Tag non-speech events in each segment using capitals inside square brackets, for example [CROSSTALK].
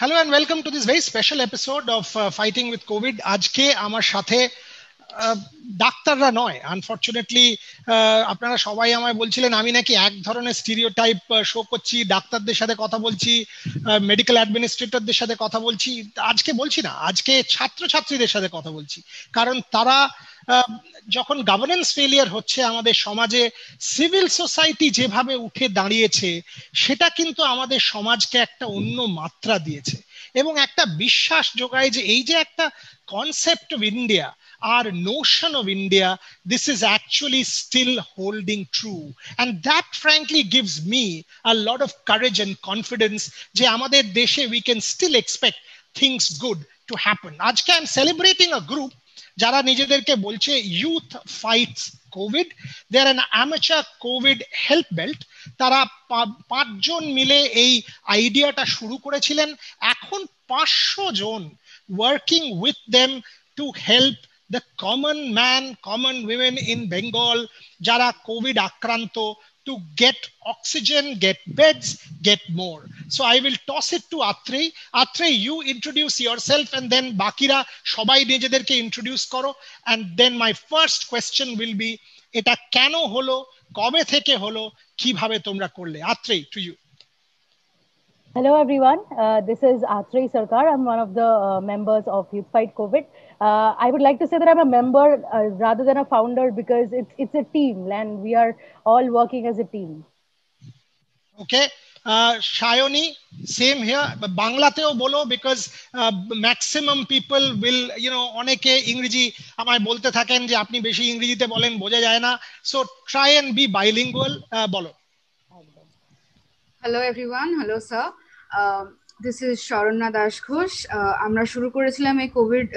Hello and welcome to this very special episode of fighting with Covid আজকে আমার সাথে ডাক্তাররা নয়। আনফর্চুনেটলি আপনারা সবাই আমায় বলছিলেন, আমি নাকি এক ধরনের স্টিরিও টাইপ শো করছি, ডাক্তারদের সাথে কথা বলছি মেডিকেল অ্যাডমিনিস্ট্রেটরদের সাথে কথা বলছি। আজকে বলছি না, আজকে ছাত্রছাত্রীদের সাথে কথা বলছি। কারণ তারা যখন গভর্নেন্স ফেলিয়ার হচ্ছে, আমাদের সমাজে সিভিল সোসাইটি যেভাবে উঠে দাঁড়িয়েছে, সেটা কিন্তু আমাদের সমাজকে একটা অন্য মাত্রা দিয়েছে। এবং একটা বিশ্বাস যোগায় যে এই যে একটা concept of India R notion of India this is actually still holding true and that frankly gives me a lot of courage and confidence যে আমাদের দেশে we can still expect things good to happen আজকে I am celebrating a group যারা নিজেদেরকে বলছে youth fights Covid they are amateur Covid help belt তারা পাঁচজন মিলে এই আইডিয়াটা শুরু করেছিলেন। এখন পাঁচশো জন working with them to help the common man common women in Bengal যারা কোভিড আক্রান্ত to get oxygen, get beds, get more. So I will toss it to Atrey. Atrey, you introduce yourself and then Bakira সবাই নিজেদেরকে introduce করো and then my first question will be এটা কেন হলো কবে থেকে হলো কিভাবে তোমরা করলে Atrey to you. Hello everyone, uh, this is Atrey Sarkar. I'm one of the uh, members of Youth Fight COVID. Uh, I would like to say that I'm a member rather than a founder because it's it's a team and we are all working as a team. Okay, Shayoni, same here. বাংলাতেও বলো because maximum people will, you know, অনেকে ইংরেজি আমায় বলতে থাকেন যে আপনি বেশি ইংরেজিতে বলেন বোঝা যায় না so try and be bilingual বলো hello everyone hello sir this is Saranya Das Ghosh আমরা শুরু করেছিলাম এই কোভিড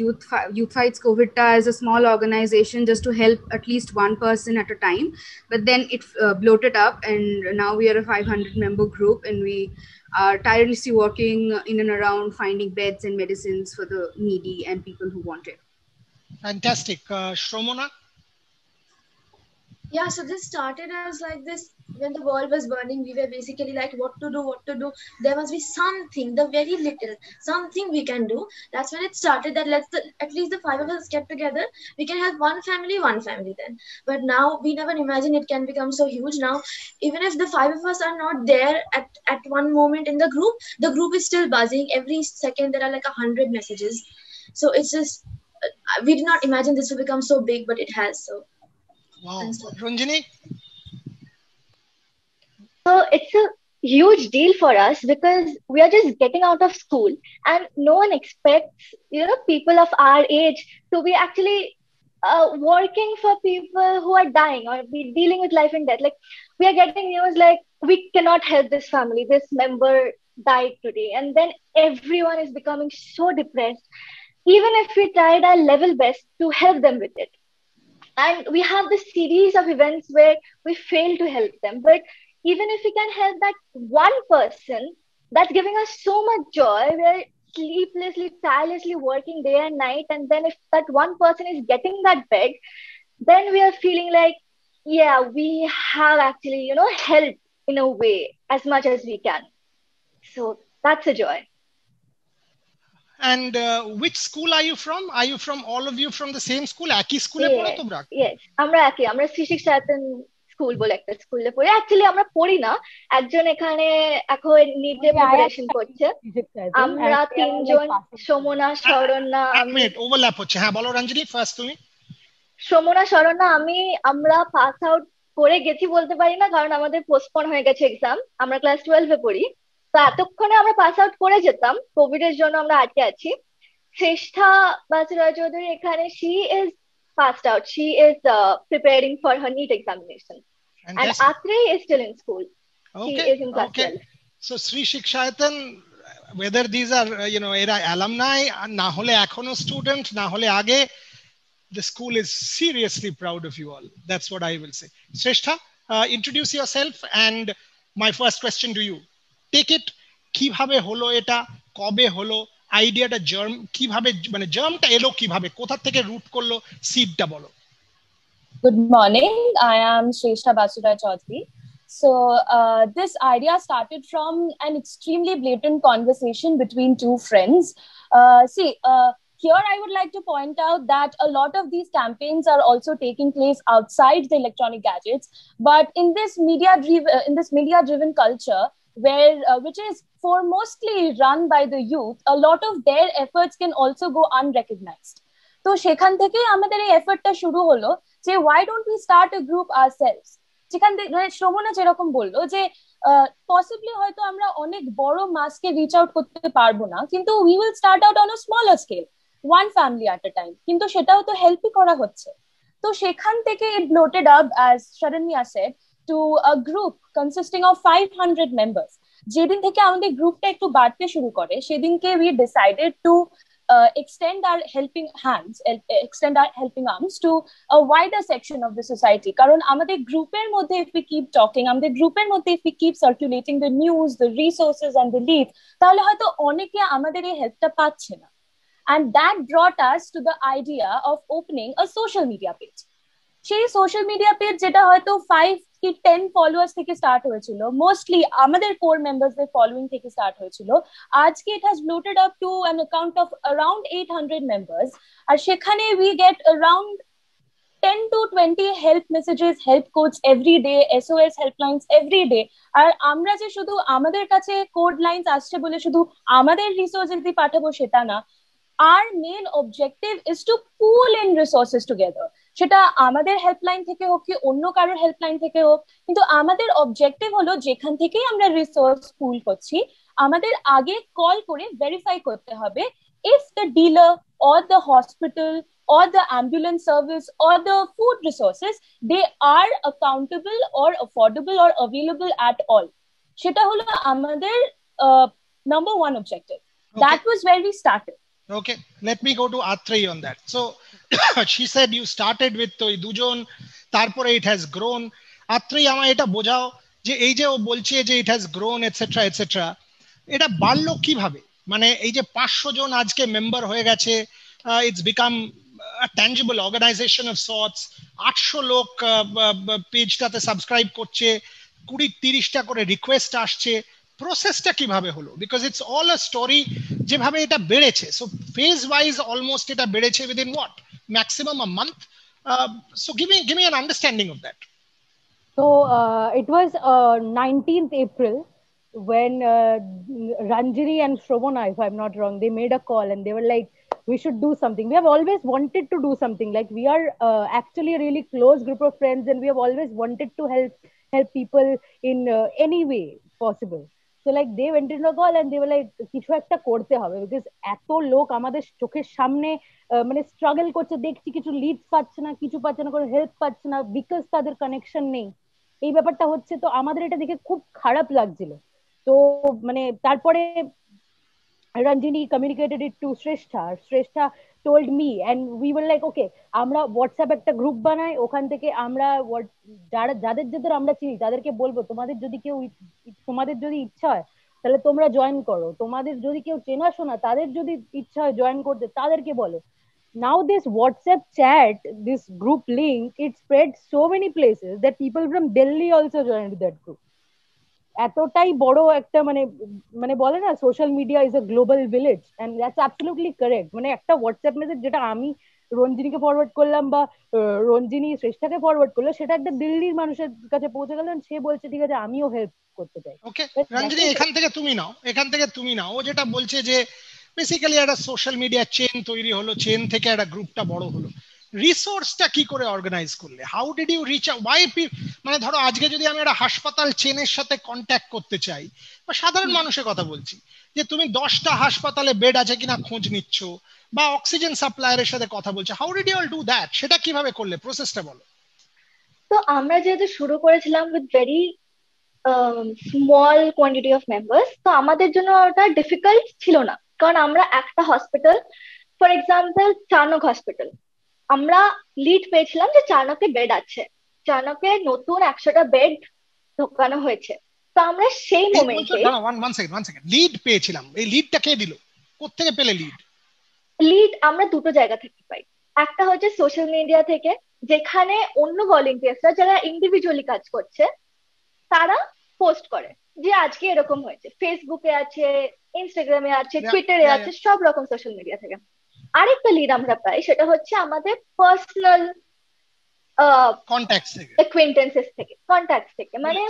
ইউথ ইউথ ফাইটস কোভিডটা as a small organization just to help at least one person at a time but then it uh, bloated up and now we are a 500 member group and we are tirelessly working in and around finding beds and medicines for the needy and people who want it fantastic uh, shromona yeah so this started as like this when the world was burning we were basically like what to do what to do. There must be something the very little something we can do. That's when it started that let's the, at least the five of us get together. We can have one family one family then. But now we never imagine it can become so huge. Now even if the five of us are not there at at one moment in the group the group is still buzzing. Every second there are like a hundred messages. So it's just uh, we did not imagine this will become so big but it has so Wow. Ranjini? So it's a huge deal for us because we are just getting out of school and no one expects, you know, people of our age to be actually uh, working for people who are dying or be dealing with life and death. Like we are getting news like we cannot help this family. This member died today. And then everyone is becoming so depressed, even if we tried our level best to help them with it and we have this series of events where we fail to help them. But even if we can help that one person that's giving us so much joy. We're sleeplessly tirelessly working day and night. And then if that one person is getting that bed then we are feeling like yeah we have actually you know helped in a way as much as we can. So that's a joy and uh, which school are you from? Are you from all of you from the same school? একই স্কুলে পড়ো তোমরা? Yes আমরা একই আমরা Shri Shikshayatan school বলে একটা স্কুলে পড়ি। অ্যাকচুয়ালি আমরা পড়ি না। একজন এখানে এখন নিজে প্রিপারেশন করছে। আমরা তিনজন সমনা শরণ্যা আমি ওভারল্যাপ হচ্ছে। হ্যাঁ বলো রঞ্জনী ফার্স্ট তুমি। সমনা শরণ্যা আমি আমরা পাস আউট করে গেছি বলতে পারি না কারণ আমাদের পোস্টপন হয়ে গেছে এক্সাম আমরা ক্লাস টুয়েলভে পড়ি। তো এতক্ষণে আমরা পাস আউট করে যেতাম কোভিড এর জন্য আমরা আটকে আছি শ্রেষ্ঠা বাসুরায় চৌধুরী এখানে she is passed out she is uh, preparing for her neat examination and Atrey is still in school okay. she is in class okay. 12 so Sri Shikshayatan whether these are uh, you know এরা alumni না হলে এখনও student না হলে আগে the school is seriously proud of you all that's what I will say Shrestha uh, introduce yourself and my first question to you take it কিভাবে হলো এটা কবে হলো আইডিয়াটা জার্ম কিভাবে মানে জার্মটা এলো কিভাবে কোথা থেকে রুট করলো সিডটা বলো Good morning. I am Shrestha Basudha Chaudhary. So uh, this idea started from an extremely blatant conversation between two friends. Uh, see, uh, here I would like to point out that a lot of these campaigns are also taking place outside the electronic gadgets, but in this media driven uh, in this media driven culture, where uh, which is for mostly run by the youth, a lot of their efforts can also go unrecognized. তো সেখান থেকেই আমাদের এই এফর্টটা শুরু হলো যে why don't we start a group R cells যেখান থেকে মানে শ্রমণা যেরকম বলল যে পসিবলি হয়তো আমরা অনেক বড় মাসকে রিচ আউট করতে পারব না কিন্তু we will start out on a smaller scale one family at a time কিন্তু সেটাও তো হেল্পই করা হচ্ছে। তো সেখান থেকে it bloated up as Sharanya said to a group consisting of five hundred members যেদিন থেকে আমাদের গ্রুপটা একটু বাড়তে শুরু করে সেদিনকে we decided to uh, extend our helping hands, extend our helping arms to a wider section of the society. কারণ আমাদের গ্রুপের মধ্যে if we keep talking, আমাদের গ্রুপের মধ্যে if we keep circulating the news, the resources and the leads, তাহলে হয়তো অনেকে আমাদের এই হেল্পটা পাচ্ছে না and that brought us to the idea of opening a social media page সেই সোশ্যাল মিডিয়া পেজ যেটা হয়তো ফাইভ কি টেন ফলোয়ার্স থেকে স্টার্ট হয়েছিল মোস্টলি আমাদের কোর মেম্বারসদের ফলোইং থেকে স্টার্ট হয়েছিল। আজকে it has bloated up to an account of around eight hundred members আর সেখানে we get around 10 to 20 help messages help codes every day SOS helplines every day আর আমরা যে শুধু আমাদের কাছে কোড লাইন্স আসছে বলে শুধু আমাদের রিসোর্সেস দিয়ে পাঠাবো সেটা না আর main objective is to pull in resources together সেটা আমাদের হেল্পলাইন থেকে হোক কি অন্য কারোর হেল্পলাইন থেকে হোক কিন্তু আমাদের অবজেক্টিভ হলো যেখান থেকেই আমরা রিসোর্স পুল করছি আমাদের আগে কল করে ভেরিফাই করতে হবে if the dealer or the hospital or the ambulance service or the food resources they are accountable or affordable or available at all সেটা হলো আমাদের number one objective that was very started okay, let me go to Atrey on that. So, [COUGHS] she said, you started with ওই দুজন তারপরে it has grown. Atrai আমায় এটা বোঝাও যে এই যে ও বলছে যে it has grown etcetera etcetera এটা বাড়লো কীভাবে? মানে এই যে পাঁচশো জন আজকে মেম্বার হয়ে গেছে it's become tangible organisation of sorts আটশো লোক পেজটাতে সাবস্ক্রাইব করছে, কুড়ি তিরিশটা করে রিকোয়েস্ট আসছে। প্রসেসটা কিভাবে হলো because it's all a story যেভাবে এটা বেড়েছে সো ফেজ ওয়াইজ অলমোস্ট এটা বেড়েছে within what maximum a month so give me give me an understanding of that So uh, it was uh, 19th April when uh, Ranjini and Shramana, if I'm not wrong, they made a call and they were like, we should do something. We have always wanted to do something. Like we are uh, actually a really close group of friends and we have always wanted to help help people in uh, any way possible. They went into a call and they কিছু একটা করতে হবে because এত লোক আমাদের চোখের সামনে মানে স্ট্রাগল করছে দেখছি কিছু লিডস পাচ্ছে না কিছু পাচ্ছে না কোনো হেল্প পাচ্ছে না বিকজ তাদের কানেকশন নেই এই ব্যাপারটা হচ্ছে, তো আমাদের এটা দেখে খুব খারাপ লাগছিল। তো মানে তারপরে Ranjini communicated it to Shreshtha Shreshtha told me and we were like okay আমরা হোয়াটসঅ্যাপ একটা গ্রুপ বানাই, ওখান থেকে আমরা যারা, যাদের যাদের আমরা চিনি, তাদেরকে বলব, তোমাদের যদি কেউ তোমাদের যদি ইচ্ছা হয়, তাহলে তোমরা জয়েন করো। তোমাদের যদি কেউ চেনাশোনা তাদের যদি ইচ্ছা হয় জয়েন করতে, তাদেরকে বলো। Now this whatsapp chat, this group link, it spread so many places that people from delhi also joined that group এতটাই বড় একটা মানে মানে বলে না social media is a global village and that's absolutely correct মানে একটা হোয়াটসঅ্যাপ মেসেজ যেটা আমি রঞ্জিনীকে ফরওয়ার্ড করলাম বা রঞ্জিনী শ্রেষ্ঠাকে ফরওয়ার্ড করল সেটা একটা দিল্লির মানুষের কাছে পৌঁছে গেল সে বলছে ঠিক আছে আমিও হেল্প করতে চাই। ওকে রঞ্জিনী এখান থেকে তুমি নাও এখান থেকে তুমি নাও। ও যেটা বলছে যে বেসিক্যালি একটা সোশ্যাল মিডিয়া চেন তৈরি হলো চেন থেকে একটা গ্রুপটা বড় হলো। রিসোর্সটা কি করে অর্গানাইজ করলে? How did you reach why মানে ধরো আজকে যদি আমি একটা হাসপাতাল চেনের সাথে কন্ট্যাক্ট করতে চাই বা সাধারণ মানুষের কথা বলছি যে তুমি দশটা হাসপাতালে বেড আছে কিনা খোঁজ নিচ্ছ বা অক্সিজেন সাপ্লায়ারের সাথে কথা বলছো how did you all do that সেটা কীভাবে করলে? প্রসেসটা বলো। তো আমরা যেহেতু শুরু করেছিলাম with very small quantity of members তো আমাদের জন্য ওটা ডিফিকাল্ট ছিল না। কারণ আমরা একটা hospital for example Charnock hospital আমরা লিড পেয়েছিলাম যে চানকে বেড আছে। চানকে নতুন একশোটা বেড ঢোকানো হয়েছে। তো আমরা সেই মোমেন্টে one second one second lead পেয়েছিলাম। এই লিডটা কে দিল? কোত্থেকে পেলে লিড লিড আমরা দুটো জায়গা থেকে পাই। একটা হচ্ছে সোশ্যাল মিডিয়া থেকে যেখানে অন্য ভলেন্টিয়ার্সরা যারা ইন্ডিভিজুয়ালি কাজ করছে তারা পোস্ট করে যে আজকে এরকম হয়েছে। ফেসবুকে আছে ইনস্টাগ্রামে আছে টুইটারে আছে সব রকম সোশ্যাল মিডিয়া থেকে। আরেকটা লিড আমরা পাই সেটা হচ্ছে আমাদের পার্সোনাল কন্ট্যাক্টস থেকে অ্যাকুয়েন্টেন্সেস থেকে কন্ট্যাক্টস থেকে মানে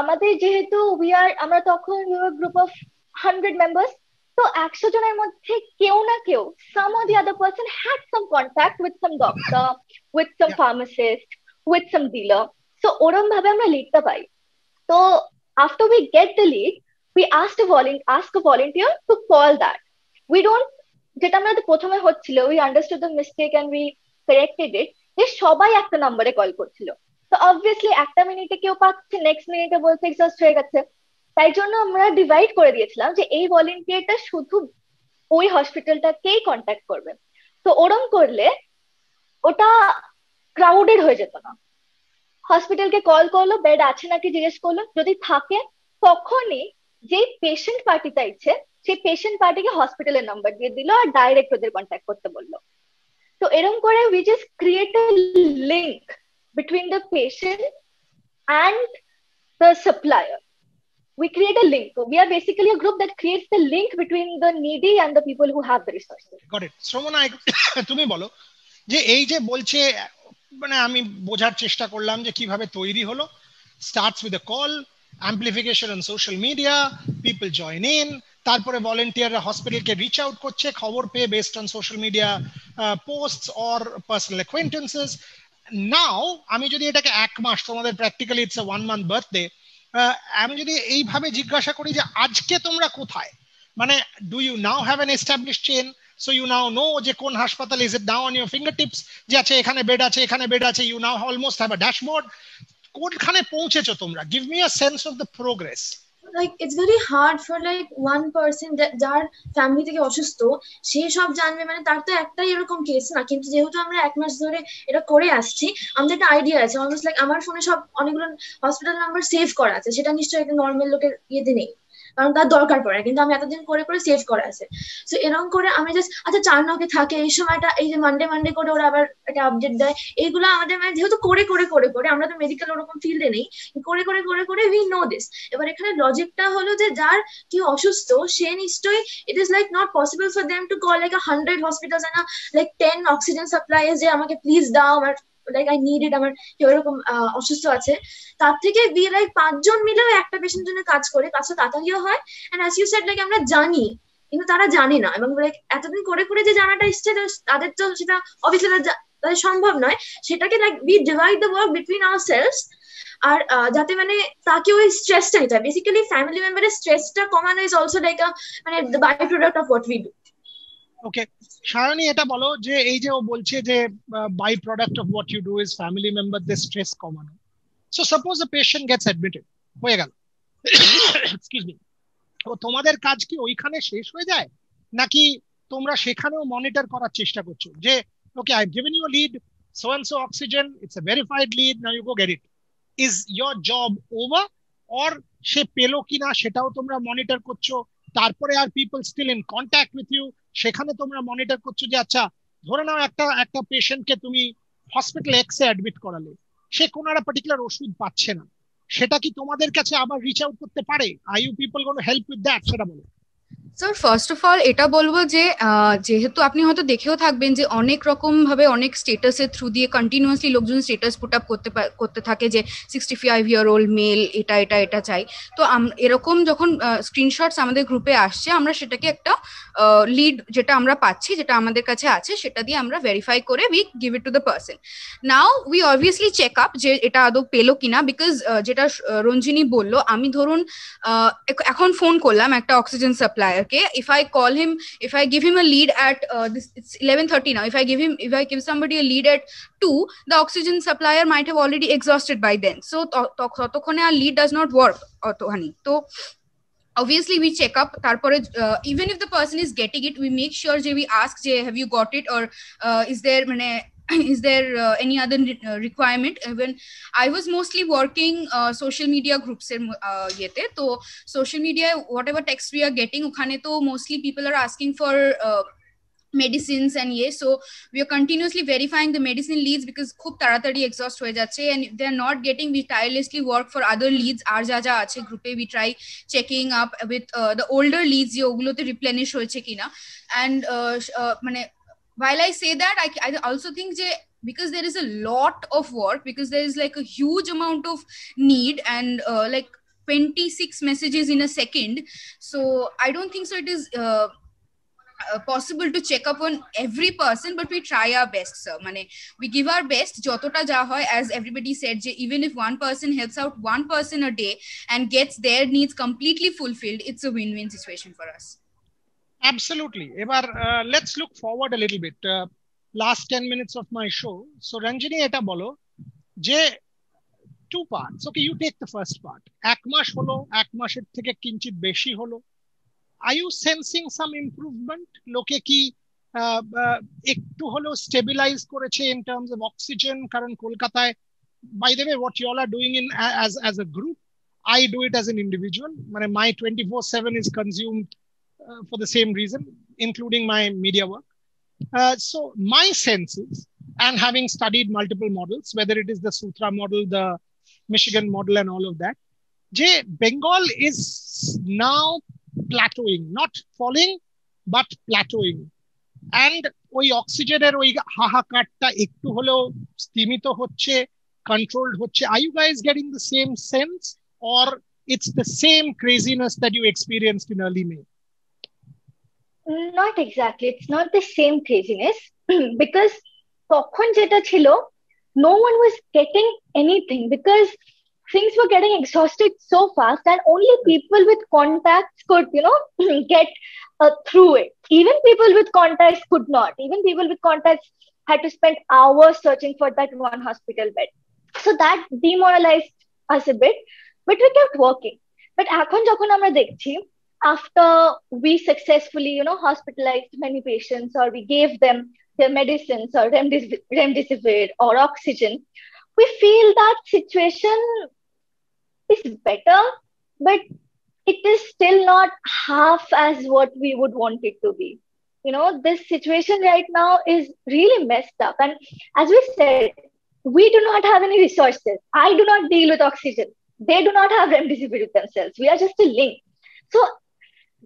আমাদের যেহেতু উই আর আমরা তখন গ্রুপ অফ হান্ড্রেড মেম্বার্স তো একশো জনের মধ্যে কেউ না কেউ সাম or the other person had some contact with some doctor with some pharmacist with some dealer so ওরম ভাবে আমরা লিডটা পাই তো after we get the lead we ask a volunteer ask a volunteer to call that we don't যেটা আমাদের প্রথমে হচ্ছিল we understood the mistake and we corrected it যে সবাই একটা নম্বরে কল করছিল। তো অবভিয়াসলি একটা মিনিটে কেউ পাচ্ছে নেক্সট মিনিটে বলছে এক্সস্ট হয়ে গেছে। তাই জন্য আমরা ডিভাইড করে দিয়েছিলাম যে এই ভলেন্টিয়ারটা শুধু ওই হসপিটালটাকেই কন্ট্যাক্ট করবে। তো ওরম করলে ওটা ক্রাউডেড হয়ে যেত না। হসপিটালকে কল করল বেড আছে নাকি জিজ্ঞেস করল, যদি থাকে, তখনই যে পেশেন্ট পার্টি চাইছে সেই পেশেন্ট পার্টিকে হসপিটালের নাম্বার দিয়ে দিল আর ডাইরেক্ট ওদের কন্ট্যাক্ট করতে বলল তো এরকম করে we just create a link between the patient and the supplier we create a link. We are basically a group that creates the link between the needy and the people who have the. Sromana [COUGHS] তুমি বলো যে এই যে বলছে মানে আমি বোঝার চেষ্টা করলাম যে কীভাবে তৈরি হলো starts with a call amplification on social media people join in তারপরে ভলেন্টিয়াররা হসপিটালকে রিচ আউট করছে, খবর পেয়ে based on social media post or personal acquaintances now আমি যদি এটাকে এক মাস, তোমাদের practically it's a one month birthday আমি যদি এইভাবে জিজ্ঞাসা করি যে আজকে তোমরা কোথায়? মানে do you now have an establish chain so you now know যে কোন হাসপাতাল is it now on your fingertips যে আছে, এখানে বেড আছে, এখানে বেড আছে you now almost have a dashboard কোনখানে পৌঁছেছো তোমরা? Give me a sense of the progress like it's very hard for like one person যার ফ্যামিলি থেকে অসুস্থ, সে সব জানবে। মানে তার তো একটাই এরকম কেস না। কিন্তু যেহেতু আমরা এক মাস ধরে এটা করে আসছি, আমাদের একটা আইডিয়া আছে। অলমোস্ট লাইক আমার ফোনে সব অনেকগুলো হসপিটাল নাম্বার সেভ করা আছে। সেটা নিশ্চয়ই একটা নর্মাল লোকের ইয়েতে নেই। কারণ তার দরকার পড়ে কিন্তু আমি এতদিন করে করে সেভ করা আছে। সো এরকম করে আমি জাস্ট আচ্ছা চার নকে থাকে, এই সময়টা, এই যে মানডে মানডে করে ওরা আবার একটা আপডেট দেয়, এইগুলো আমাদের মানে যেহেতু করে করে করে করে, আমরা তো মেডিকেল ওরকম ফিল্ডে নেই, করে করে করে করে উই নো দিস এবার এখানে লজিকটা হলো যে যার কেউ অসুস্থ, সে নিশ্চয়ই it is like not possible for them to call like hundred hospital like ten oxygen supply যে আমাকে প্লিজ দাও, আমার লাইক আই নিড ইট আমার কেউ এরকম অসুস্থ আছে। তার থেকে বি লাইক পাঁচজন মিলেও একটা পেশেন্ট জন্য কাজ করে, কাজটা তাড়াতাড়িও হয়। And as you said like আমরা জানি, কিন্তু তারা জানে না। এবং লাইক এতদিন করে করে যে জানাটা এসছে, তাদের তো সেটা অবভিয়াসলি তাদের সম্ভব নয়। সেটাকে like be divide the work between our cells আর যাতে মানে তাকে ওই স্ট্রেসটা নিতে হয়। বেসিক্যালি ফ্যামিলি মেম্বারের স্ট্রেসটা কমানো ইজ অলসো লাইক মানে byproduct of what we do okay Sayani এটা বলো যে এই যে ও বলছে যে byproduct of what you do is family মেম্বারদের স্ট্রেস কমানো so suppose patient gets admitted হয়ে গেল। এক্সকিউজ মি তো তোমাদের কাজ কি ওইখানে শেষ হয়ে যায়? নাকি তোমরা সেখানেও মনিটর করার চেষ্টা করছ? যে okay I given you lead so oxygen it's a verified lead now you go get it is your job over or সে পেল কিনা সেটাও তোমরা মনিটর করছ? তারপরে আর people still in contact with you সেখানে তোমরা মনিটর করছ যে আচ্ছা ধরে নাও একটা একটা পেশেন্টকে তুমি হসপিটাল এক্সে অ্যাডমিট করালে, সে কোন একটা পার্টিকুলার ওষুধ পাচ্ছে না। সেটা কি তোমাদের কাছে আবার রিচ আউট করতে পারে? I you people gone help with that সেটা বলো। স্যার ফার্স্ট অফ অল এটা বলব যে যেহেতু আপনি হয়তো দেখেও থাকবেন যে অনেক রকম ভাবে অনেক স্টেটাসের থ্রু দিয়ে কন্টিনিউয়াসলি লোকজন স্টেটাস পুট আপ করতে করতে থাকে যে sixty five year old male এটা এটা এটা চাই। তো এরকম যখন স্ক্রিনশটস আমাদের গ্রুপে আসছে, আমরা সেটাকে একটা লিড যেটা আমরা পাচ্ছি, যেটা আমাদের কাছে আছে, সেটা দিয়ে আমরা ভেরিফাই করে we give it to the person now we obviously check up যে এটা আদৌ পেল কিনা বিকজ যেটা রঞ্জিনী বলল, আমি ধরুন এখন ফোন করলাম একটা oxygen supplier okay if i call him if i give him a lead at uh, this it's 11:30 now if i give him if i give somebody a lead at 2 the oxygen supplier might have already exhausted by then so ততক্ষণে আর lead does not work অতখানি তো obviously we check up তারপরে uh, even if the person is getting it we make sure যে we ask যে have you got it or uh, is there মানে is there uh, any other uh, requirement even i was mostly working uh, social media groups in uh, yete to social media whatever text we are getting okhane to mostly people are asking for uh, medicines and yes so we are continuously verifying the medicine leads because খুব তাড়াতাড়ি exhaust হয়ে যাচ্ছে and if they're not getting we tirelessly work for other leads আর যা যা আছে গ্রুপে we try checking up with uh, the older leads যে ওগুলোতে replenish হয়েছে কিনা and uh, uh, মানে while I say that I, I also think যে because there is a lot of work because there is like a huge amount of need and uh, like 26 messages in a second. So i don't think so it is uh, uh, possible to check up on every person but we try our best sir. Mane we give our best jotota ja hoy as everybody said even if one person helps out one person a day and gets their needs completely fulfilled it's a win-win situation for us absolutely ebar uh, let's look forward a little bit uh, last 10 minutes of my show so ranjini eta bolo যে two parts okay you take the first part এক মাস হলো এক মাসের থেকে কিঞ্চিত বেশি হলো are you sensing some improvement লোকে কি একটু হলেও স্টেবিলাইজ করেছে ইন টার্মস অফ অক্সিজেন কারণ কলকাতায় by the way what you all are doing in as as a group I do it as an individual. My 24 7 is consumed uh, for the same reason, including my media work. Uh, so, my sense is, and having studied multiple models, whether it is the Sutra model, the Michigan model, and all of that, J Bengal is now plateauing, not falling, but plateauing. And ওই অক্সিজেনের ওই হাহাকারটা একটু হলেও স্তীমিত হচ্ছে controlled হচ্ছে are you guys getting the same sense or it's the same craziness that you experienced in early May? Not exactly. It's not the same craziness [CLEARS THROAT] because তখন যেটা ছিল no one was getting anything because things were getting exhausted so fast and only people with contacts could you know [CLEARS THROAT] get uh, through it even people with contacts could not even people with contacts had to spend hours searching for that one hospital bed so that demoralized us a bit but we kept working but এখন যখন আমরা দেখছি after we successfully you know hospitalized many patients or we gave them their medicines or remdesivir or oxygen we feel that situation is better but it is still not half as what we would want it to be. You know this situation right now is really messed up. And as we said we do not have any resources. I do not deal with oxygen. They do not have remdesivir themselves. We are just a link. So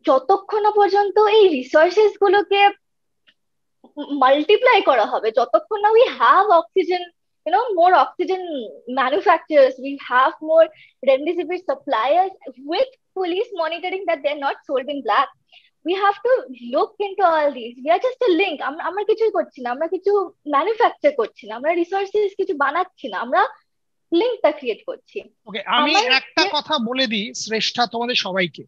যতক্ষণ পর্যন্ত এই resources গুলোকে multiply করা হবে যতক্ষণ না we have oxygen you know more oxygen manufacturers we have more remdesivir suppliers with police monitoring that they're not sold in black we have to look into all this we are just link আমরা কিছুই করছি না আমরা কিছু manufacture করছি না আমরা resources কিছু বানাচ্ছি না আমরা লিঙ্কটা ক্রিয়েট করছি। আমি একটা কথা বলে দিই শ্রেষ্ঠা তোমাদের সবাইকে।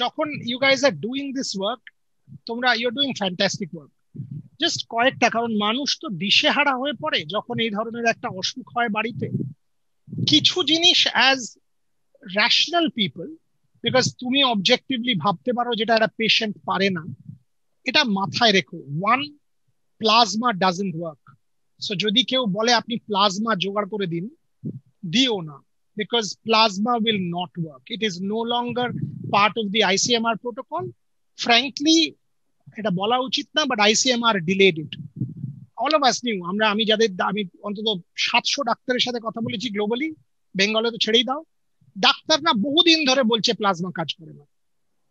যখন you guys are doing this work তোমরা you're doing fantastic work just কয়েকটা, কারণ মানুষ তো দিশেহারা হয়ে পড়ে যখন এই ধরনের একটা অসুখ হয় বাড়িতে। কিছু জিনিস অ্যাজ র্যাশনাল পিপল বিকজ তুমি অবজেক্টিভলি ভাবতে পারো যেটা একটা পেশেন্ট পারে না, এটা মাথায় রেখো। One plasma doesn't work so যদি কেউ বলে আপনি প্লাজমা জোগাড় করে দিন, দিও না, because plasma will not work. It is no longer part of the ICMR protocol. Frankly, এটা বলা উচিত না but ICMR delayed it all of us new আমরা আমি যাদের আমি অন্তত সাতশো ডাক্তারের সাথে কথা বলেছি গ্লোবালি বেঙ্গলে তো ছেড়েই দাও। ডাক্তাররা বহুদিন ধরে বলছে প্লাজমা কাজ করে না।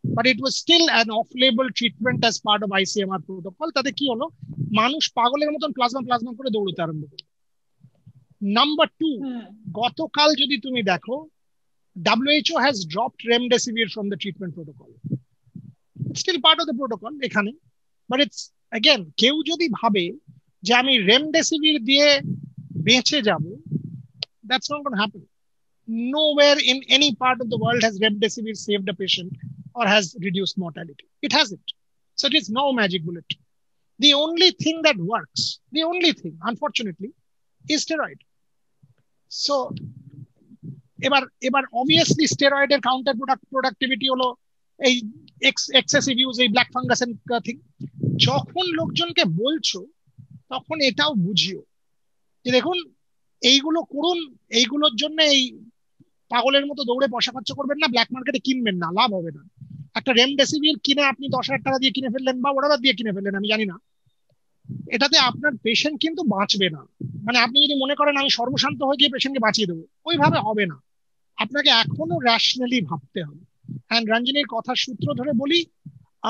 But it was still an off label treatment as part of ICMR protocol তাতে কি হলো? মানুষ পাগলের মতন প্লাজমা প্লাজমা করে দৌড়তে আরম্ভ করল। নাম্বার টু গতকাল যদি তুমি দেখো WHO has dropped remdesivir from the treatment protocol. It's still part of the protocol এখানে but it's again কেউ যদি ভাবে যে আমি রেমডেসিভির দিয়ে বেঁচে যাব that's not going to happen. Nowhere in any part of the world has remdesivir saved a patient or has reduced mortality. It hasn't. So it is no magic bullet. The only thing that works, the only thing, unfortunately, is steroid. So এবার এবার obviously স্টেরয়েডের counter product productivity হলো এই excessive use এই black fungus thing যখন লোকজনকে বলছো, তখন এটাও বুঝিও। যে দেখুন, এইগুলো করুন, এইগুলোর জন্য এই পাগলের মতো দৌড়ে পয়সা খরচ করবেন না ব্ল্যাক মার্কেটে কিনবেন না, লাভ হবে না। একটা রেমডেসিভির কিনে আপনি দশ হাজার টাকা দিয়ে কিনে ফেললেন বা ওরা দিয়ে কিনে ফেললেন, আমি জানি না। এটাতে আপনার পেশেন্ট কিন্তু বাঁচবে না। মানে আপনি যদি মনে করেন আমি সর্বশান্ত হয়ে গিয়ে পেশেন্টকে বাঁচিয়ে দেবো, ওইভাবে হবে না। আপনাকে এখনো র্যাশনালি ভাবতে হবে অ্যান্ড রঞ্জনীর কথার সূত্র ধরে বলি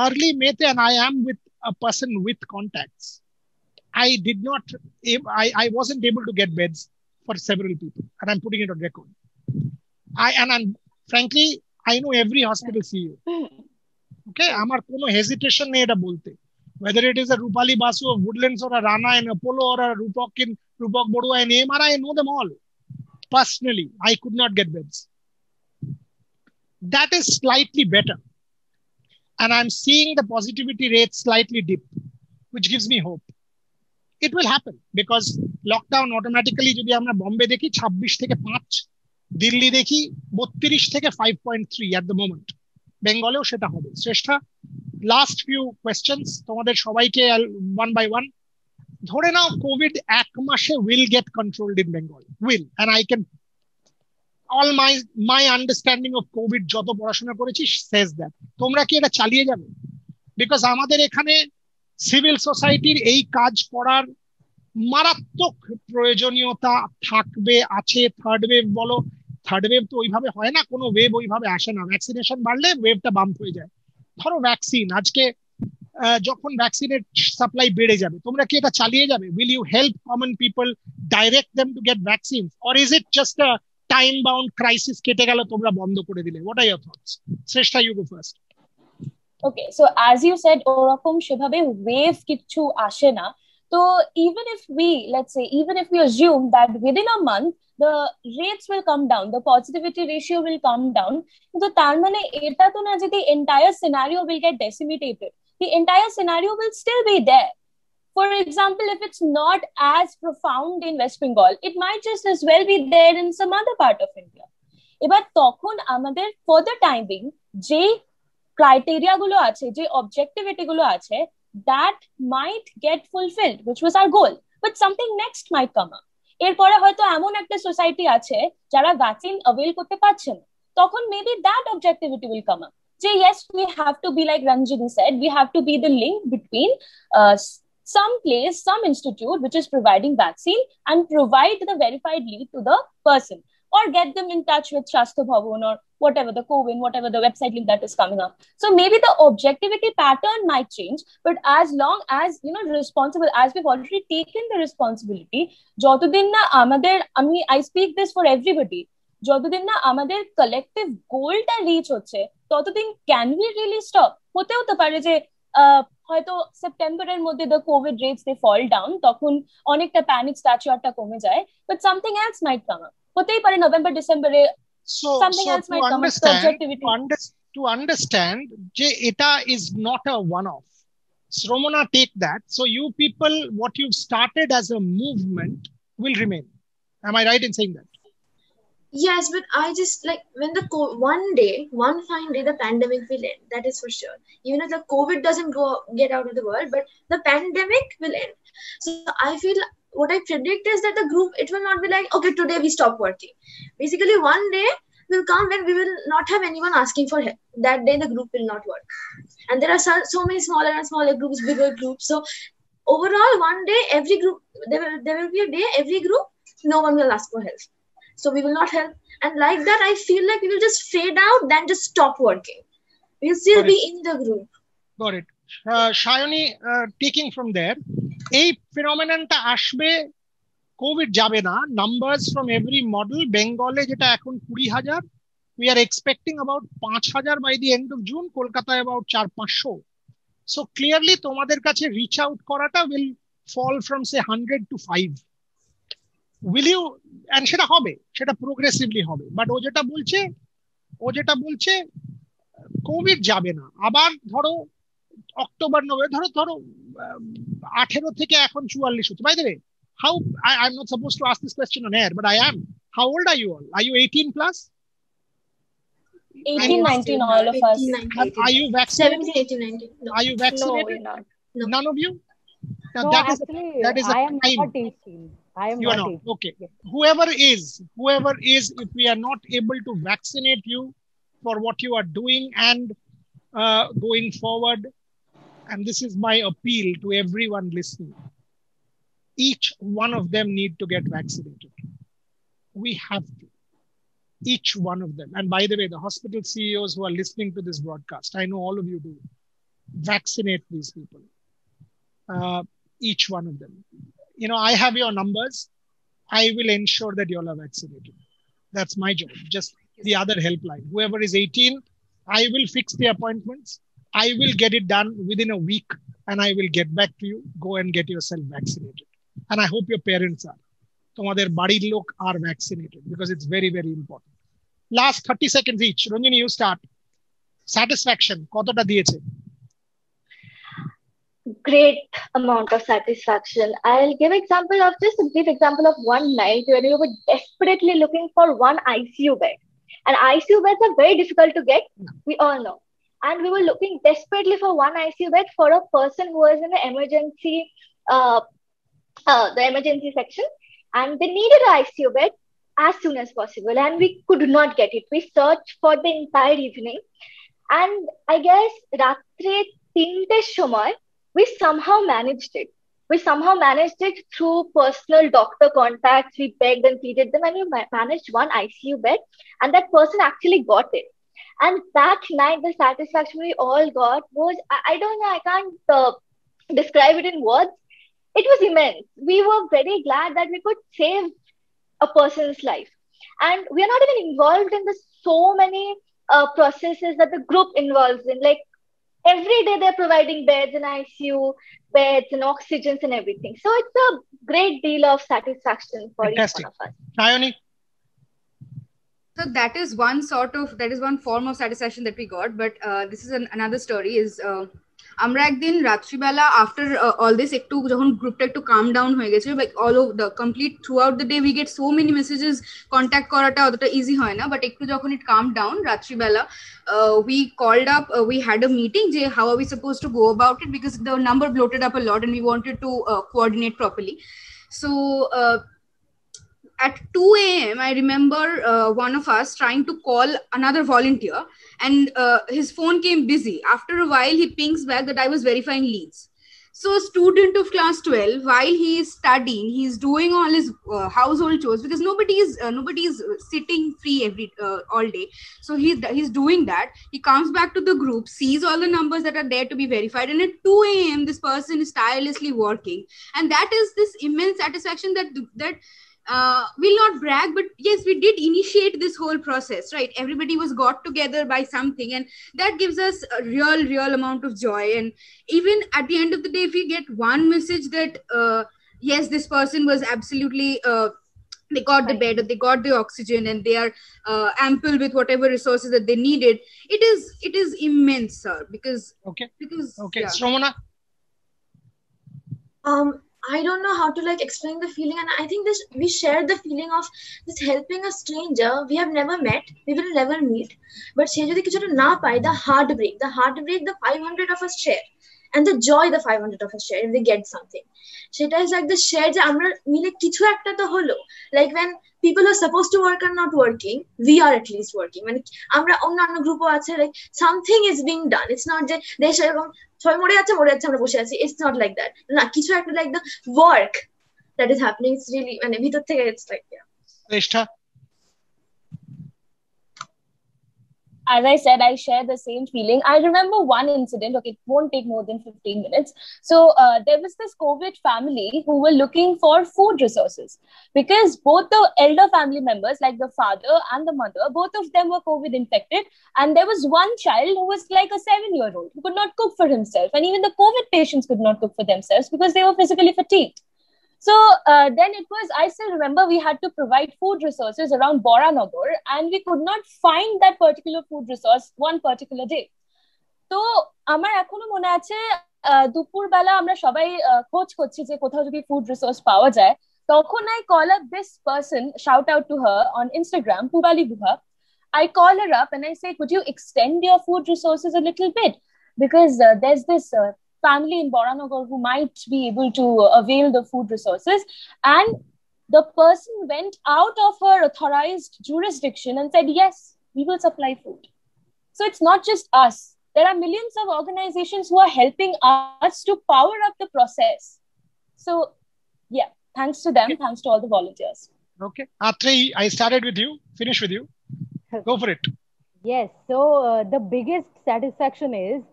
আর্লি মেতে and I am with a person with contacts I did not, I, I wasn't able to get beds for several people, and I'm putting it on record. I and I'm frankly, I know every hospital CEO. Okay, আমার কোনো hesitation নেই এটা বলতে whether it is a Rupali Basu of Woodlands or a Rana in Apollo or a Rupok in Rupok Bodua in AMR, I know them all. Personally, I could not get beds. That is slightly better. And I'm seeing the positivity rate slightly dip, which gives me hope. It will happen because lockdown automatically যদি আমরা বম্বে দেখি ছাব্বিশ থেকে পাঁচ দিল্লি দেখি বত্রিশ থেকে five point three at the moment বেঙ্গলেও সেটা হবে শ্রেষ্ঠা লাস্ট ফিউ কোয়েশ্চেন্স তোমাদের সবাইকে ওয়ান বাই ওয়ান ধরে নাও কোভিড এক মাসে will get controlled in Bengal will and I can all my my understanding of Covid যত পড়াশোনা করেছি শেষ দ্যাট তোমরা কি এটা চালিয়ে যাবে? বিকজ আমাদের এখানে সিভিল সোসাইটির এই কাজ করার মারাত্মক প্রয়োজনীয়তা থাকবে, আছে থার্ড ওয়েভ বলো। থার্ড ওয়েভ তো ওইভাবে হয় না, কোনো ওয়েভ ওইভাবে আসে না। ভ্যাকসিনেশন বাড়লে ওয়েভটা বাম্প হয়ে যায়। ধরো ভ্যাকসিন আজকে যখন ভ্যাকসিনের সাপ্লাই বেড়ে যাবে তোমরা কি এটা চালিয়ে যাবে will you help common people direct them to get vaccine or is it just a time bound crisis কেটে গেল তোমরা বন্ধ করে দিলে what R your thoughts Shreshtha you go first okay so as you said ওরকম সেভাবে ওয়েভ কিছু আসে না তো even if we let's say even if we assume that within a month the rates will come down the positivity ratio will come down কিন্তু তার মানে এটা তো না যে the entire scenario will get decimated the entire scenario will still be there for example if it's not as profound in west bengal it might just as well be there in some other part of india এবার তখন আমাদের for the timing যে criteria গুলো আছে যে objectivity গুলো আছে that might get fulfilled which was our goal but something next might come up এরপরে হয়তো এমন একটা সোসাইটি আছে যারা ভ্যাকসিন অ্যাভেল করতে পারছেন তখন maybe that objectivity will come up Jay, yes, we have to be like Ranjini said, we have to be the link between uh, some place, some institute which is providing vaccine and provide the verified lead to the person or get them in touch with Swasthya Bhavan or whatever the COVID, whatever the website link that is coming up. So maybe the objectivity pattern might change, but as long as you know responsible, as we've already taken the responsibility, যতদিন না আমাদের আমি I speak this for everybody. যতদিন না amader collective goalটা reach হচ্ছে ততদিন can we really stop হতেও তো পারে যে হয়তো সেপ্টেম্বরের মধ্যে the covid rates they fall down তখন অনেকটা প্যানিক স্ট্যাচুয়ারটা কমে যায় but something else might come up হতেই পারে নভেম্বর ডিসেম্বরে something else might come up subjectivity to understand যে এটা is not a one of Shramana take that. So you people, what you've started as a movement will remain. Am I right in saying that? Yes, but I just like when the co- one day, one fine day, the pandemic will end. That is for sure. Even if the COVID doesn't go get out of the world, but the pandemic will end. So I feel what I predict is that the group it will not be like okay today we stop working. Basically, one day will come when we will not have anyone asking for help. That day the group will not work, and there are so, so many smaller and smaller groups, bigger groups. So overall, one day every group there will there will be a day every group no one will ask for help so we will not help and like that i feel like we will just fade out then just stop working we'll still Got be in the group got it uh, Shayoni uh, taking from there এই ফিনোমেননটা আসবে Covid যাবে না numbers from every model বেঙ্গলে যেটা এখন কুড়ি হাজার we are expecting about পাঁচ হাজার by the end of June কলকাতায় অ্যাবাউট চার পাঁচশো সো ক্লিয়ারলি তোমাদের কাছে রিচ আউট করাটা will fall from say hundred to five will you and সেটা হবে সেটা প্রোগ্রেসিভলি হবে বাট ও যেটা বলছে ও যেটা বলছে কোভিড যাবে না আবার ধরো অক্টোবর নভেম্বর ধরো ধরো আঠেরো থেকে এখন চুয়াল্লিশ হচ্ছে বাই দেবে how I I am not supposed to ask this question on air but I am how old are you all are you eighteen plus 18, 19, all of us. 18, 19, are you vaccinated 17 18 19 no. are you No, vaccinated we're not. No. none of you Now No, that is actually, that is a I am time. not 18. I am you are not not okay Yes. whoever is whoever is if we are not able to vaccinate you for what you are doing and uh, going forward, and this is my appeal to everyone listening, each one of them need to get vaccinated. We have to. Each one of them. And by the way, the hospital CEOs who are listening to this broadcast, I know all of you do. Vaccinate these people. Uh, each one of them You know, I have your numbers. I will ensure that you all are vaccinated. That's my job. Just the other helpline. Whoever is 18, I will fix the appointments. I will get it done within a week and I will get back to you. Go and get yourself vaccinated. And I hope your parents are. তোমাদের বাড়ির লোক আর vaccinated because it's very very important last thirty seconds each Ranjini you start satisfaction কতটা দিয়েছে great amount of satisfaction. I'll give example of just a brief example of one night when we were desperately looking for one ICU bed. And ICU beds are very difficult to get, we all know. And we were looking desperately for one ICU bed for a person who was in the emergency, uh, uh, the emergency section, and they needed an ICU bed as soon as possible, and we could not get it. We searched for the entire evening, and I guess ratre tinte shomoy we somehow managed it. We somehow managed it through personal doctor contacts. We begged and pleaded them, and we ma- managed one ICU bed, and that person actually got it. And that night, the satisfaction we all got was I, I don't know, I can't uh, describe it in words. It was immense. We were very glad that we could save a person's life. And we are not even involved in the so many uh, processes that the group involves in. Like every day they're providing beds and ICU beds and oxygens and everything. So it's a great deal of satisfaction for Fantastic. each one of us. Nayoni, so that is one sort of that is one form of satisfaction that we got but uh, this is an, another story is uh, আমরা একদিন রাত্রিবেলা after all this একটু যখন গ্রুপটা একটু কাম down হয়ে গেছে like all of the complete throughout the day we get so many messages contact করাটা অতটা ইজি হয় না বাট একটু যখন ইট কাম ডাউন রাত্রিবেলা we called up we had a meeting যে how are we suppose to go about it because the number bloated up a lot and we wanted to coordinate properly so at 2 a.m., I remember uh, one of us trying to call another volunteer, and uh, his phone came busy. After a while, he pings back that I was verifying leads. So, a student of class 12, while he is studying, he's doing all his uh, household chores because nobody is uh, nobody is sitting free every uh, all day. So he's he's doing that. He comes back to the group, sees all the numbers that are there to be verified, and at 2 a.m., this person is tirelessly working, and that is this immense satisfaction that that uh, will not brag, but yes, we did initiate this whole process, right? Everybody was got together by something, and that gives us a real, real amount of joy. And even at the end of the day, if we get one message that uh, yes, this person was absolutely. Uh, they got the bed, or they got the oxygen, and they are uh, ample with whatever resources that they needed. It is, it is immense, sir. Because okay, because okay, yeah. Shramana, um I don't know how to like explain the feeling, and I think this we share the feeling of this helping a stranger we have never met, we will never meet. But সে যদি কিছুটা না পায়, the heartbreak, the heartbreak, the 500 of us share, And the joy the five hundred of share if they get something সেটা is like the share যে আমরা মিলে কিছু একটা তো হলো। Like when people are supposed to work are not working we are at least working মানে আমরা অন্যান্য গ্রুপও আছে like something is being done it's not যে দেশ এরকম সবাই মরে যাচ্ছে মরে যাচ্ছে, আমরা বসে আছি। ইটস নট লাইক দ্যাট না, কিছু একটা like the work that is happening it's really মানে ভিতর থেকে it's like as I said, I share the same feeling. I remember one incident. Okay, it won't take more than 15 minutes. So uh, there was this COVID family who were looking for food resources because both the elder family members, like the father and the mother, both of them were COVID infected. And there was one child who was like a seven year old who could not cook for himself. And even the COVID patients could not cook for themselves because they were physically fatigued. So uh, then it was, I still remember we had to provide food resources around Boranagar and we could not find that particular food resource one particular day. তো আমার এখনো মনে আছে দুপুর বেলা আমরা সবাই খোঁজ করছি যে কোথাও যদি ফুড রিসোর্স পাওয়া যায় তখন I call up this person shout out to her on Instagram Pubali বুহা I call her up and I say, could you extend your food resources a little bit? Because uh, there's this uh, family in Boranagar who might be able to avail the food resources. And the person went out of her authorized jurisdiction and said, Yes, we will supply food. So it's not just us. there are millions of organizations who are helping us to power up the process. So, yeah, thanks to them, thanks to all the volunteers. Okay. Atri, I started with you, finish with you. [LAUGHS] Go for it. Yes. So, uh, the biggest satisfaction is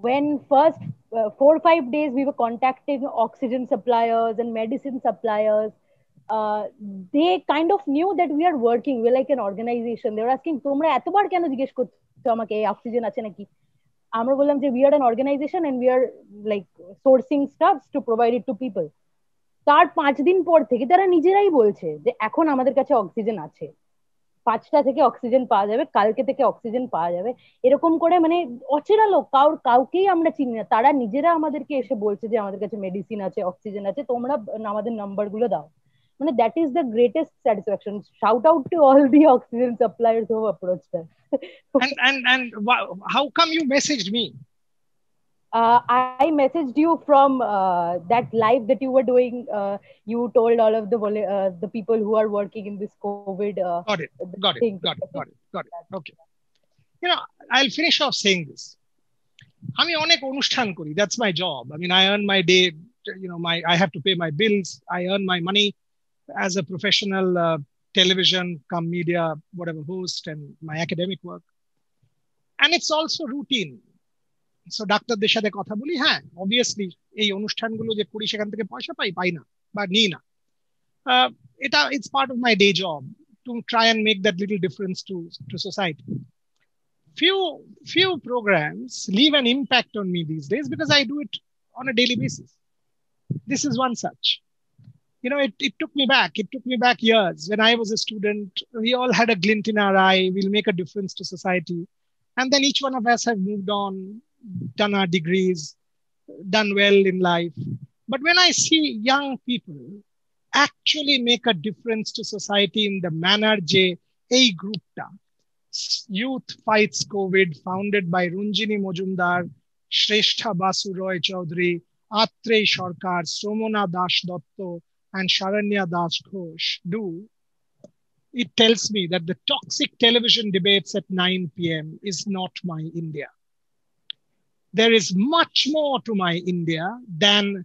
when first uh, four or five days we were contacting oxygen suppliers and medicine suppliers uh, they kind of knew that we are working we're like an organization they were asking তোমরা এতবার কেন জিজ্ঞেস করছ আমাকে oxygen আছে নাকি আমরা বললাম যে we are an organization and we are like sourcing stuffs to provide it to people তার পাঁচ দিন পর থেকে তারা নিজেরাই বলছে যে এখন আমাদের কাছে অক্সিজেন আছে পাঁচটা থেকে অক্সিজেন পাওয়া যাবে, কালকে থেকে অক্সিজেন পাওয়া যাবে। এরকম করে মানে অচেনা লোক, কাউর, কাউকেই আমরা চিনি না। তারা নিজেরা আমাদেরকে এসে বলছে যে, আমাদের কাছে মেডিসিন আছে অক্সিজেন আছে, তোমরা আমাদের নাম্বারগুলো দাও। মানে that is the greatest satisfaction shout out to all the oxygen suppliers who approached us and and and how come you messaged me? uh, I messaged you from uh, that live that you were doing. Uh, you told all of the uh, the people who are working in this COVID. Uh, got it. Got it. Thing. Got it. Got it. Got it. Okay. You know, I'll finish off saying this. আমি অনেক অনুষ্ঠান করি that's my job I mean I earn my day you know my i have to pay my bills i earn my money as a professional uh, television come media whatever host and my academic work and it's also routine so ডাক্তারদের সাথে কথা বলি হ্যাঁ obviously এই অনুষ্ঠানগুলো যে করি সেখান থেকে পয়সা পাই পাই না বা নিই না এটা it's part of my day job to try and make that little difference to to society few few programs leave an impact on me these days because I do it on a daily basis. This is one such. You know, it, it took me back. It took me back years. When I was a student, we all had a glint in our eye. We'll make a difference to society. And then each one of us have moved on, done our degrees, done well in life. But when I see young people actually make a difference to society in the manner J, a group, Youth Fights COVID, founded by Ranjini Majumder, Shrestha Basu Roy Chaudhary, Aatreyi Sarkar, Shramana Das Dutta, and Sharanya Das Ghosh do, it tells me that the toxic television debates at 9 p.m. is not my India there is much more to my India than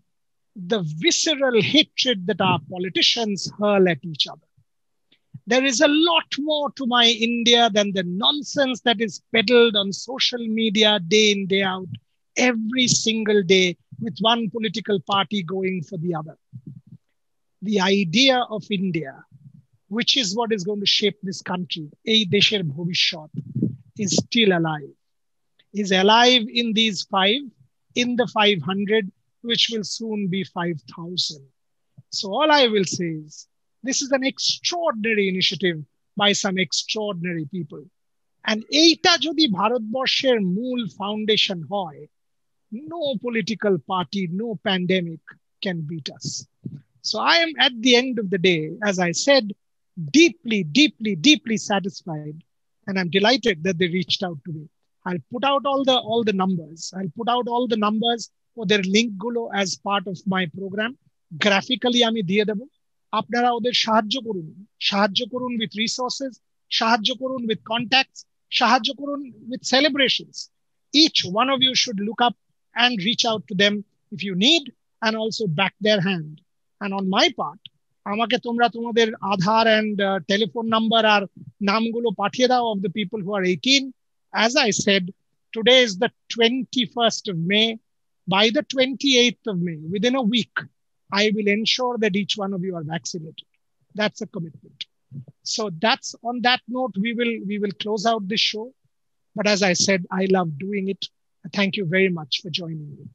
the visceral hatred that our politicians hurl at each other. There is a lot more to my India than the nonsense that is peddled on social media day in, day out, every single day, with one political party going for the other. The idea of India, which is what is going to shape this country, is still alive is alive in these five, in the 500, which will soon be 5,000. So all I will say is this is an extraordinary initiative by some extraordinary people. And এইটা যদি ভারতবর্ষের মূল foundation হয়, no political party, no pandemic can beat us. So I am at the end of the day, as I said, deeply, deeply, deeply satisfied. And I'm delighted that they reached out to me. I'll put out all the all the numbers. I'll put out all the numbers ওদের লিঙ্কগুলো as part of my programme graphically আমি দিয়ে দেবো আপনারা ওদের সাহায্য করুন সাহায্য করুন উইথ রিসোর্সেস সাহায্য করুন উইথ কন্ট্যাক্টস সাহায্য করুন with celebrations each one of you should look up and reach out to them if you need and also back their hand and on my part আমাকে তোমরা তোমাদের আধার অ্যান্ড টেলিফোন নাম্বার আর নামগুলো পাঠিয়ে দাও of the people who are eighteen as I said, today is the 21st of May. By the 28th of May, within a week, I will ensure that each one of you are vaccinated. That's a commitment. So that's on that note, we will we will close out this show. But as I said, I love doing it. Thank you very much for joining me.